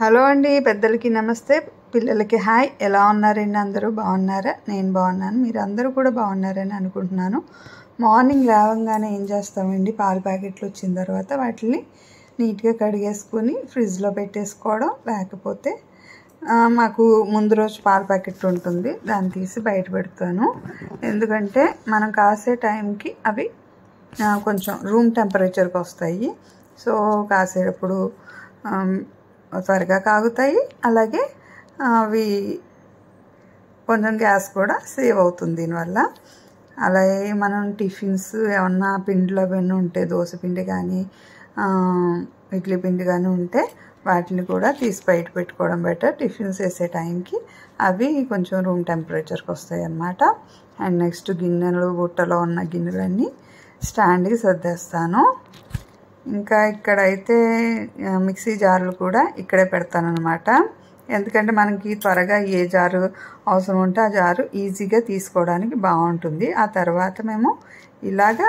Hello అండి పెద్దలకి నమస్తే. పిల్లలకి హాయ్. ఎలా ఉన్నారండి? అందరూ బాగున్నారా? నేను బాగున్నాను. మీరు అందరూ కూడా బాగున్నారని అనుకుంటున్నాను. మార్నింగ్ లేవగానే ఏం చేస్తామండి? పాల ప్యాకెట్లు వచ్చిన తర్వాత వాటిని నీట్గా కడిగేసుకొని ఫ్రిడ్జ్లో పెట్టేసుకోవడం లేకపోతే మాకు ముందు రోజు పాల ప్యాకెట్ ఉంటుంది. దాన్ని తీసి బయట పెడతాను. ఎందుకంటే మనం కాసే టైంకి అవి కొంచెం రూమ్ టెంపరేచర్కి వస్తాయి. సో కాసేటప్పుడు త్వరగా కాగుతాయి. అలాగే అవి కొంచెం గ్యాస్ కూడా సేవ్ అవుతుంది దీనివల్ల. అలాగే మనం టిఫిన్స్ ఏమన్నా పిండిలో అవన్నీ ఉంటే దోశ పిండి కానీ ఇడ్లీ పిండి కానీ ఉంటే వాటిని కూడా తీసి బయట పెట్టుకోవడం బెటర్ టిఫిన్స్ వేసే టైంకి అవి కొంచెం రూమ్ టెంపరేచర్కి వస్తాయి అన్నమాట. అండ్ నెక్స్ట్ గిన్నెలు బుట్టలో ఉన్న గిన్నెలన్నీ స్టాండ్కి సర్దేస్తాను. ఇంకా ఇక్కడైతే మిక్సీ జార్లు కూడా ఇక్కడే పెడతానన్నమాట. ఎందుకంటే మనకి త్వరగా ఏ జారు అవసరం ఉంటే ఆ జారు ఈజీగా తీసుకోవడానికి బాగుంటుంది. ఆ తర్వాత మేము ఇలాగా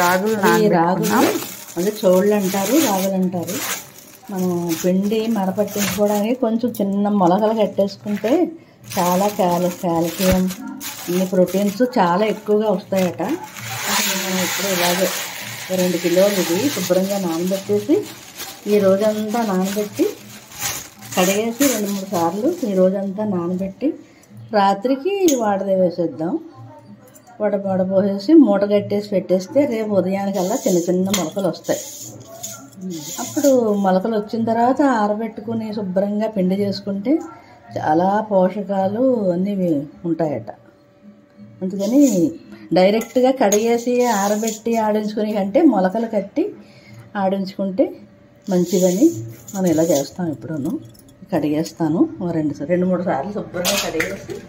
రాగులు ఈ రాగులు నానబెట్టుకున్నాం. అదే చోళ్ళు అంటారు రాగులు అంటారు మనం పిండి మరపట్టించుకోవడానికి కొంచెం చిన్న మొలకలు కట్టేసుకుంటే చాలా క్యాల కాల్షియం ఇన్ని ప్రోటీన్స్ చాలా ఎక్కువగా వస్తాయట. మనం ఇప్పుడు ఇలాగే రెండు కిలోలు ఇది శుభ్రంగా నానబెట్టేసి ఈ రోజంతా నానబెట్టి కడిగేసి రెండు మూడు సార్లు ఈ రోజంతా నానబెట్టి రాత్రికి వాడదే వేసేద్దాం. వడ వడపోసేసి మూట కట్టేసి పెట్టేస్తే రేపు ఉదయానికల్లా చిన్న చిన్న మొలకలు వస్తాయి. అప్పుడు మొలకలు వచ్చిన తర్వాత ఆరబెట్టుకుని శుభ్రంగా పిండి చేసుకుంటే చాలా పోషకాలు అన్నీ ఉంటాయట. అందుకని డైరెక్ట్గా కడిగేసి ఆరబెట్టి ఆడించుకునే కంటే మొలకలు కట్టి ఆడించుకుంటే మంచిదని మనం ఇలా చేస్తాం ఇప్పుడును. కడిగేస్తాను. రెండు రెండు మూడు సార్లు శుభ్రంగా కడిగేసి.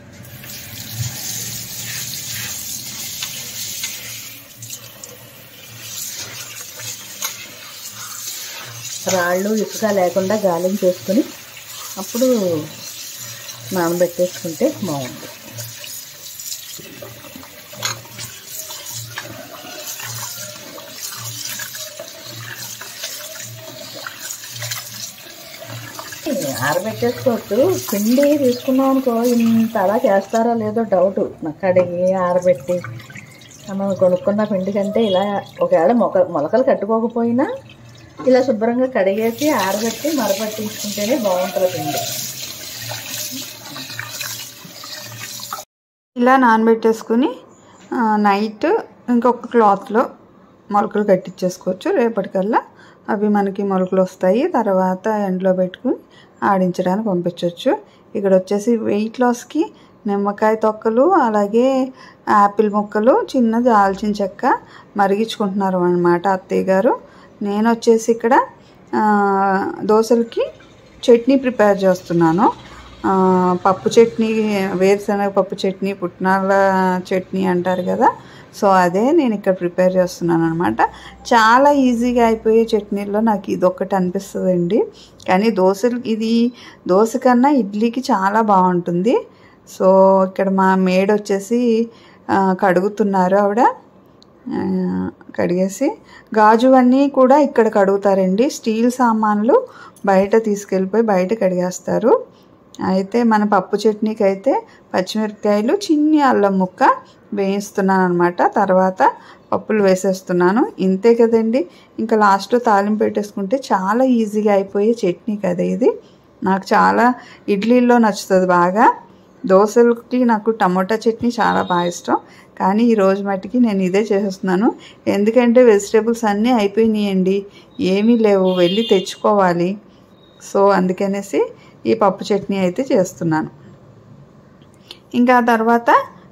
రాళ్ళు ఇసుక లేకుండా గాలింపు చేసుకుని అప్పుడు నానబెట్టేసుకుంటే బాగుంటుంది. ఆరబెట్టేసుకోవచ్చు. పిండి తీసుకున్నాం అనుకో ఇంత అలా చేస్తారో లేదో డౌట్ కడిగి ఆరబెట్టి మనం కొనుక్కున్న పిండి కంటే ఇలా ఒకవేళ మొక మొలకలు కట్టుకోకపోయినా ఇలా శుభ్రంగా కడిగేసి ఆరబెట్టి మరపట్టించుకుంటేనే బాగుంటుంది పిండి. ఇలా నానబెట్టేసుకుని నైట్ ఇంకొక క్లాత్లో మొలకలు కట్టించేసుకోవచ్చు రేపటికల్లా అవి మనకి మొలకలు వస్తాయి. తర్వాత ఎండలో పెట్టుకుని ఆడించడానికి పంపించవచ్చు ఇక్కడ వచ్చేసి వెయిట్ లాస్కి నిమ్మకాయ తొక్కలు అలాగే యాపిల్ ముక్కలు చిన్న దాల్చిన చెక్క మరిగించుకుంటున్నారు అనమాట అత్తయ్య గారు. నేను వచ్చేసి ఇక్కడ దోశలకి చట్నీ ప్రిపేర్ చేస్తున్నాను. పప్పు చట్నీ వేరుశనగ పప్పు చట్నీ పుట్నాల చట్నీ అంటారు కదా. సో అదే నేను ఇక్కడ ప్రిపేర్ చేస్తున్నాను అనమాట చాలా ఈజీగా అయిపోయే చట్నీల్లో నాకు ఇది ఒక్కటి అనిపిస్తుందండి. కానీ దోశలు ఇది దోశ కన్నా ఇడ్లీకి చాలా బాగుంటుంది. సో ఇక్కడ మా మేడ్ వచ్చేసి కడుగుతున్నారు ఆవిడ. కడిగేసి గాజువన్నీ కూడా ఇక్కడ కడుగుతారండి. స్టీల్ సామాన్లు బయట తీసుకెళ్ళిపోయి బయట కడిగేస్తారు. అయితే మన పప్పు చట్నీకి అయితే పచ్చిమిరపకాయలు చిన్ని అల్లం ముక్క వేయిస్తున్నాను అనమాట తర్వాత పప్పులు వేసేస్తున్నాను. ఇంతే కదండి. ఇంకా లాస్ట్లో తాలింపు పెట్టేసుకుంటే చాలా ఈజీగా అయిపోయే చట్నీ కదా ఇది. నాకు చాలా ఇడ్లీల్లో నచ్చుతుంది బాగా. దోశలకి నాకు టమోటా చట్నీ చాలా బాగా ఇష్టం. కానీ ఈరోజు మట్టికి నేను ఇదే చేసేస్తున్నాను. ఎందుకంటే వెజిటేబుల్స్ అన్నీ అయిపోయినాయండి. ఏమీ లేవు. వెళ్ళి తెచ్చుకోవాలి. సో అందుకనేసి ఈ పప్పు చట్నీ అయితే చేస్తున్నాను. ఇంకా తర్వాత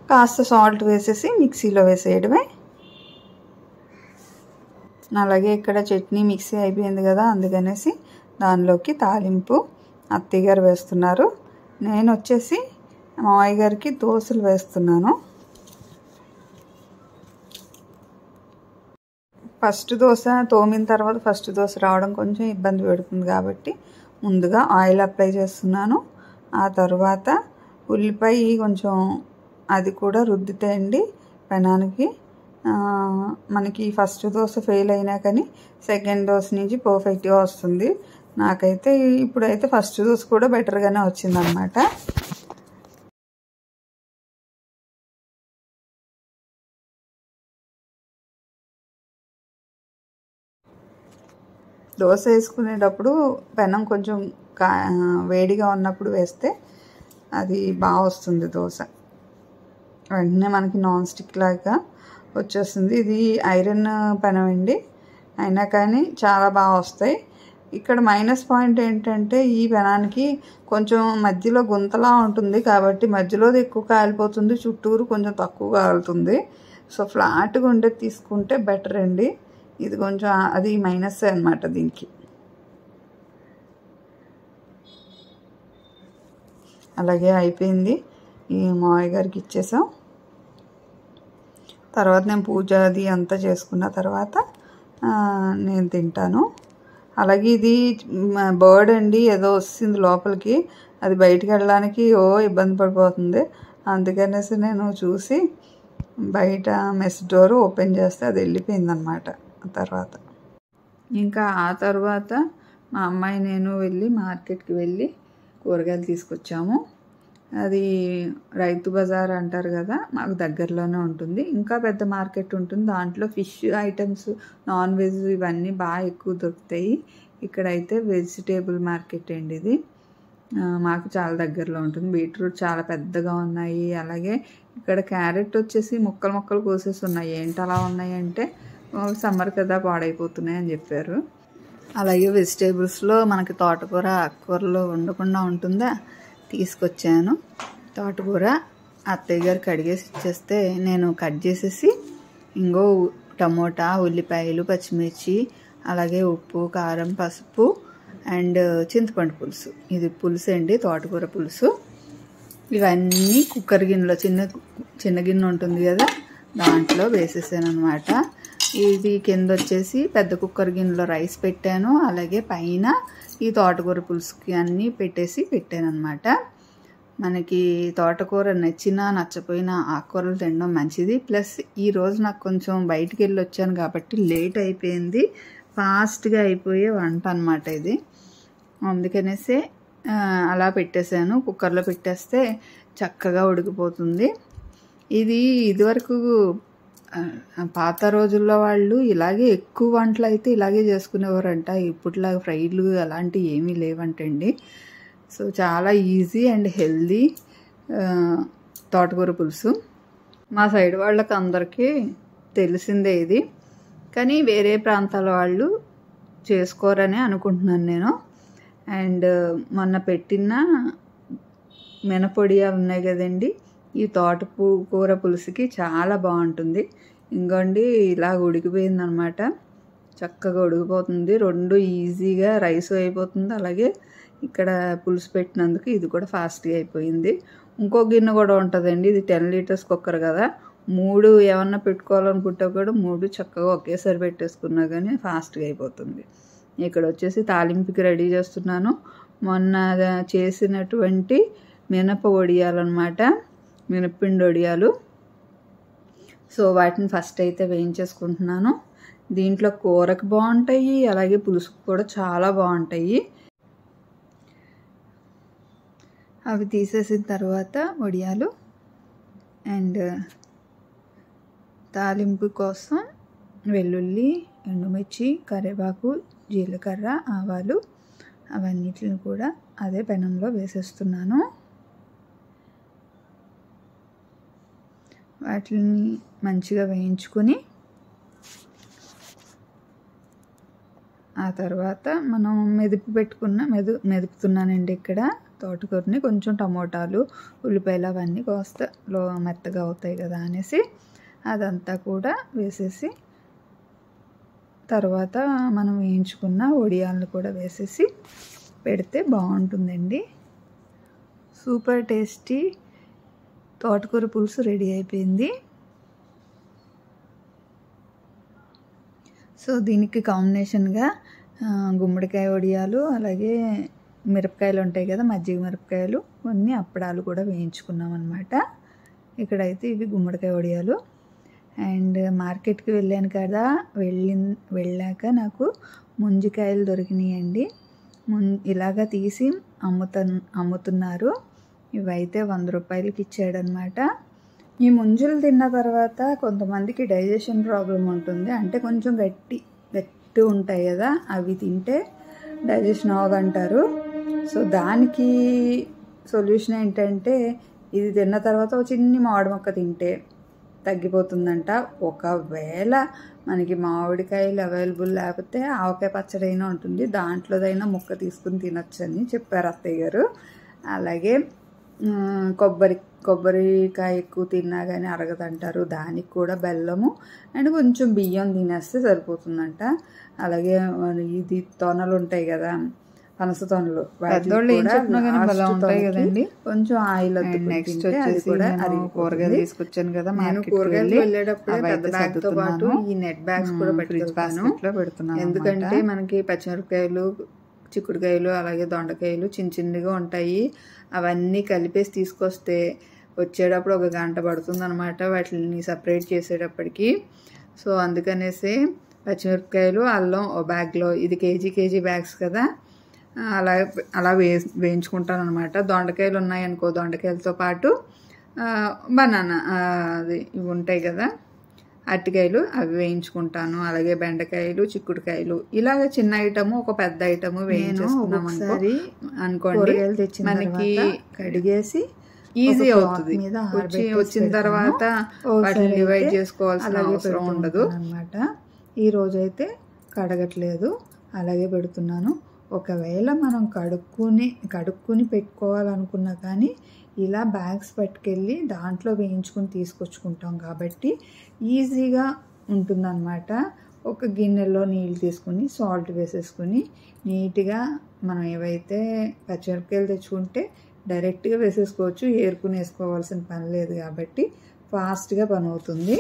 కాస్త సాల్ట్ వేసేసి మిక్సీలో వేసేయడమే. అలాగే ఇక్కడ చట్నీ మిక్సీ అయిపోయింది కదా అందుకనేసి దానిలోకి తాలింపు అత్తయ్య గారు వేస్తున్నారు. నేను వచ్చేసి మామయ్య గారికి దోశలు వేస్తున్నాను. ఫస్ట్ దోశ తోమిన తర్వాత ఫస్ట్ దోశ రావడం కొంచెం ఇబ్బంది పెడుతుంది కాబట్టి ముందుగా ఆయిల్ అప్లై చేస్తున్నాను. ఆ తర్వాత ఉల్లిపాయ కొంచెం అది కూడా రుద్దితేయండి పెనానికి. మనకి ఫస్ట్ దోశ ఫెయిల్ అయినా కానీ సెకండ్ దోశ నుంచి పర్ఫెక్ట్గా వస్తుంది. నాకైతే ఇప్పుడైతే ఫస్ట్ దోశ కూడా బెటర్గానే వచ్చిందనమాట దోశ వేసుకునేటప్పుడు పెనం కొంచెం కా వేడిగా ఉన్నప్పుడు వేస్తే అది బాగా వస్తుంది దోశ. వెంటనే మనకి నాన్ స్టిక్ లాగా వచ్చేస్తుంది. ఇది ఐరన్ పెనం అండి. అయినా కానీ చాలా బాగా వస్తాయి. ఇక్కడ మైనస్ పాయింట్ ఏంటంటే ఈ పెనానికి కొంచెం మధ్యలో గుంతలా ఉంటుంది కాబట్టి మధ్యలోది ఎక్కువ కాలిపోతుంది. చుట్టూరు కొంచెం తక్కువ కాలుతుంది. సో ఫ్లాట్గా ఉండే తీసుకుంటే బెటర్ అండి. ఇది కొంచెం అది మైనస్ అనమాట దీనికి. అలాగే అయిపోయింది. ఈ మావయ్య గారికి ఇచ్చేసాం. తర్వాత నేను పూజ అది అంతా చేసుకున్న తర్వాత నేను తింటాను. అలాగే ఇది బర్డ్ అండి ఏదో వస్తుంది లోపలికి. అది బయటికి వెళ్ళడానికి ఓ ఇబ్బంది పడిపోతుంది. అందుకనేసి నేను చూసి బయట మెస్ డోర్ ఓపెన్ చేస్తే అది వెళ్ళిపోయింది అనమాట తర్వాత. ఇంకా ఆ తర్వాత మా అమ్మాయి నేను వెళ్ళి మార్కెట్కి వెళ్ళి కూరగాయలు తీసుకొచ్చాము. అది రైతు బజార్ అంటారు కదా మాకు దగ్గరలోనే ఉంటుంది. ఇంకా పెద్ద మార్కెట్ ఉంటుంది. దాంట్లో ఫిష్ ఐటమ్స్ నాన్ వెజ్ ఇవన్నీ బాగా ఎక్కువ దొరుకుతాయి. ఇక్కడైతే వెజిటేబుల్ మార్కెట్ అండి ఇది. మాకు చాలా దగ్గరలో ఉంటుంది. బీట్రూట్ చాలా పెద్దగా ఉన్నాయి. అలాగే ఇక్కడ క్యారెట్ వచ్చేసి ముక్కలు ముక్కలు కోసేసి ఉన్నాయి. ఏంటి అలా ఉన్నాయంటే అంటే సమ్మర్ కదా పాడైపోతున్నాయి అని చెప్పారు. అలాగే వెజిటేబుల్స్లో మనకి తోటకూర ఆకుకూరలో ఉండకుండా ఉంటుందా? తీసుకొచ్చాను. తోటకూర అత్తయ్య గారు కడిగేసి ఇచ్చేస్తే నేను కట్ చేసేసి ఇంకో టమోటా ఉల్లిపాయలు పచ్చిమిర్చి అలాగే ఉప్పు కారం పసుపు అండ్ చింతపండు పులుసు. ఇది పులుసు అండి తోటకూర పులుసు. ఇవన్నీ కుక్కర్ గిన్నెలో చిన్న చిన్న గిన్నె ఉంటుంది కదా దాంట్లో వేసేసాను అనమాట ఇది కింద వచ్చేసి పెద్ద కుక్కర్ గిన్నెలో రైస్ పెట్టాను. అలాగే పైన ఈ తోటకూర పులుసుకి అన్నీ పెట్టేసి పెట్టాను అనమాట మనకి తోటకూర నచ్చినా నచ్చపోయినా ఆకుకూరలు తినడం మంచిది. ప్లస్ ఈ రోజు నాకు కొంచెం బయటికి వెళ్ళి వచ్చాను కాబట్టి లేట్ అయిపోయింది. ఫాస్ట్గా అయిపోయే వంట అనమాట ఇది. అందుకనేసి అలా పెట్టేశాను. కుక్కర్లో పెట్టేస్తే చక్కగా ఉడికిపోతుంది. ఇది ఇదివరకు పాత రోజుల్లో వాళ్ళు ఇలాగే ఎక్కువ వంటలు అయితే ఇలాగే చేసుకునేవారంట. ఇప్పటిలాగా ఫ్రైడ్లు అలాంటివి ఏమీ లేవంటండి. సో చాలా ఈజీ అండ్ హెల్దీ తోటకూర పులుసు. మా సైడ్ వాళ్ళకి అందరికీ తెలిసిందే ఇది. కానీ వేరే ప్రాంతాల వాళ్ళు చేసుకోరని అనుకుంటున్నాను నేను. అండ్ మొన్న పెట్టిన మినపొడియాలు ఉన్నాయి కదండి ఈ తోటపూ కూర పులుసుకి చాలా బాగుంటుంది. ఇంకోండి ఇలా ఉడికిపోయింది అనమాట చక్కగా ఉడికిపోతుంది. రెండు ఈజీగా రైస్ అయిపోతుంది. అలాగే ఇక్కడ పులుసు పెట్టినందుకు ఇది కూడా ఫాస్ట్గా అయిపోయింది. ఇంకో గిన్నె కూడా ఉంటుందండి. ఇది టెన్ లీటర్స్ కుక్కర్ కదా. మూడు ఏమన్నా పెట్టుకోవాలనుకుంటే కూడా మూడు చక్కగా ఒకేసారి పెట్టేసుకున్నా కానీ ఫాస్ట్గా అయిపోతుంది. ఇక్కడ వచ్చేసి తాలింపుకి రెడీ చేస్తున్నాను. మొన్న చేసినటువంటి మినప వడియాలన్నమాట మినప్పిండి వడియాలు సో వాటిని ఫస్ట్ అయితే వేయించేసుకుంటున్నాను. దీంట్లో కూరకు బాగుంటాయి అలాగే పులుసుకు కూడా చాలా బాగుంటాయి. అవి తీసేసిన తర్వాత వడియాలు అండ్ తాలింపు కోసం వెల్లుల్లి ఎండుమిర్చి కరివేపాకు జీలకర్ర ఆవాలు అవన్నిటిని కూడా అదే పెనంలో వేసేస్తున్నాను. వాటిని మంచిగా వేయించుకొని ఆ తర్వాత మనం మెదిపి పెట్టుకున్న మెదు మెదుపుతున్నానండి ఇక్కడ తోటకూరని. కొంచెం టమోటాలు ఉల్లిపాయలు అవన్నీ కోస్త లో మెత్తగా అవుతాయి కదా అనేసి అదంతా కూడా వేసేసి తర్వాత మనం వేయించుకున్న ఒడియాలను కూడా వేసేసి పెడితే బాగుంటుందండి. సూపర్ టేస్టీ తోటకూర పులుసు రెడీ అయిపోయింది. సో దీనికి కాంబినేషన్గా గుమ్మడికాయ వడియాలు అలాగే మిరపకాయలు ఉంటాయి కదా మజ్జిగ మిరపకాయలు కొన్ని అప్పడాలు కూడా వేయించుకున్నాం అనమాట ఇక్కడైతే ఇవి గుమ్మడికాయ వడియాలు. అండ్ మార్కెట్కి వెళ్ళాను కదా వెళ్ళి వెళ్ళాక నాకు ముంజికాయలు దొరికినాయండి. ముం ఇలాగ తీసి అమ్ముత అమ్ముతున్నారు. ఇవైతే వంద రూపాయలకి ఇచ్చాడనమాట ఈ ముంజులు తిన్న తర్వాత కొంతమందికి డైజెషన్ ప్రాబ్లం ఉంటుంది. అంటే కొంచెం గట్టి గట్టి ఉంటాయి కదా అవి తింటే డైజెషన్ అవ్వదంటారు. సో దానికి సొల్యూషన్ ఏంటంటే ఇది తిన్న తర్వాత ఒక చిన్ని మామిడి మొక్క తింటే తగ్గిపోతుందంట. ఒకవేళ మనకి మామిడికాయలు అవైలబుల్ లేకపోతే ఆవకాయ పచ్చడైనా ఉంటుంది. దాంట్లోదైనా ముక్క తీసుకుని తినొచ్చని చెప్పారు అత్తయ్య గారు. అలాగే కొబ్బరి కొబ్బరికాయ ఎక్కువ తిన్నా కానీ అరగదంటారు దానికి కూడా బెల్లము అండ్ కొంచెం బియ్యం తినేస్తే సరిపోతుందంట అలాగే ఇది తొనలు ఉంటాయి కదా పనస తొనలు ఉంటాయి కదండి. కొంచెం ఆయిల్ నెక్స్ట్ వచ్చేసి. కూరగాయలు తీసుకొచ్చాను కదా నేను కూరగాయలు వెళ్ళి వెళ్ళేటప్పుడు పెద్ద బ్యాగ్తో పాటు. ఈ నెట్ బ్యాగ్స్ కూడా బాస్కెట్లో పెడుతున్నాను ఎందుకంటే. మనకి పచ్చిమిరపకాయలు చిక్కుడుకాయలు అలాగే దొండకాయలు చిన్న చిన్నగా ఉంటాయి. అవన్నీ కలిపేసి తీసుకొస్తే వచ్చేటప్పుడు ఒక గంట పడుతుంది అనమాట వాటిని సపరేట్ చేసేటప్పటికి. సో అందుకనేసి పచ్చిమిరపకాయలు అల్లం ఓ బ్యాగ్లో ఇది కేజీ కేజీ బ్యాగ్స్ కదా. అలా అలా వే వేయించుకుంటాను అనమాట దొండకాయలు ఉన్నాయనుకో దొండకాయలతో పాటు బనానా అది ఇవి ఉంటాయి కదా. అరటికాయలు అవి వేయించుకుంటాను. అలాగే బెండకాయలు చిక్కుడుకాయలు. ఇలాగ చిన్న ఐటమ్ ఒక పెద్ద ఐటమ్ వేయించేసుకున్నాం అనుకోండి. మనకి కడిగేసి ఈజీ అవుతుంది. వచ్చి వచ్చిన. తర్వాత వాటిని డివైడ్ చేసుకోవాల్సిన అవసరం ఉండదు. అనమాట ఈ రోజైతే కడగట్లేదు. అలాగే పెడుతున్నాను. ఒకవేళ మనం కడుక్కుని కడుక్కుని పెట్టుకోవాలనుకున్నా కానీ ఇలా బ్యాగ్స్ పట్టుకెళ్ళి దాంట్లో వేయించుకుని తీసుకొచ్చుకుంటాం కాబట్టి ఈజీగా ఉంటుందన్నమాట. ఒక గిన్నెలో నీళ్ళు తీసుకుని సాల్ట్ వేసేసుకుని నీట్గా మనం ఏవైతే పచ్చిమిరపకాయలు తెచ్చుకుంటే డైరెక్ట్గా వేసేసుకోవచ్చు. ఏరుకుని వేసుకోవాల్సిన పని లేదు కాబట్టి ఫాస్ట్గా పని అవుతుంది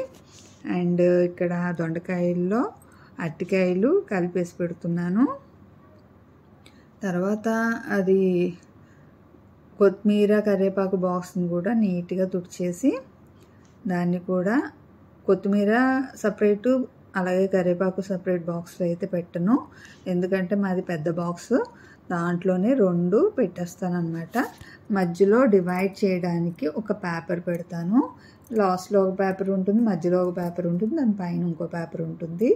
అండ్ ఇక్కడ దొండకాయల్లో అరటికాయలు కలిపేసి పెడుతున్నాను. తర్వాత అది కొత్తిమీర కరివేపాకు బాక్స్ని కూడా నీట్గా తుడిచేసి దాన్ని కూడా కొత్తిమీర సపరేటు అలాగే కరివేపాకు సపరేట్ బాక్స్లో అయితే పెట్టను. ఎందుకంటే మాది పెద్ద బాక్స్ దాంట్లోనే రెండు పెట్టేస్తాను అనమాట మధ్యలో డివైడ్ చేయడానికి ఒక పేపర్ పెడతాను. లాస్ట్లో ఒక పేపర్ ఉంటుంది మధ్యలో ఒక పేపర్ ఉంటుంది దాని పైన ఇంకో పేపర్ ఉంటుంది.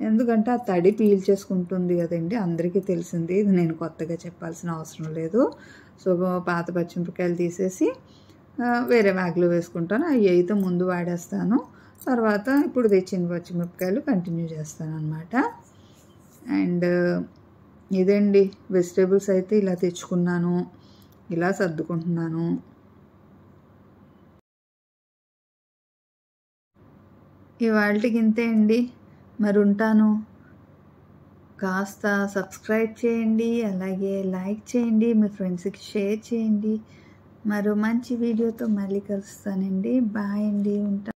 ఎందుకంటే ఆ తడి పీల్చేసుకుంటుంది కదండి అందరికీ తెలిసింది. ఇది నేను కొత్తగా చెప్పాల్సిన అవసరం లేదు. సో పాత పచ్చిమిరపకాయలు తీసేసి వేరే బ్యాగ్లో వేసుకుంటాను. అవి అయితే ముందు వాడేస్తాను. తర్వాత ఇప్పుడు తెచ్చిన పచ్చిమిరపకాయలు కంటిన్యూ చేస్తాను అనమాట అండ్ ఇదండి. వెజిటేబుల్స్ అయితే ఇలా తెచ్చుకున్నాను. ఇలా సర్దుకుంటున్నాను. ఇవాళకి ఇంతే అండి. మరి ఉంటాను కాస్త సబ్స్క్రైబ్ చేయండి అలాగే లైక్ చేయండి మీ ఫ్రెండ్స్కి షేర్ చేయండి. మరో మంచి వీడియోతో మళ్ళీ కలుస్తానండి. బాయ్ అండి ఉంటాను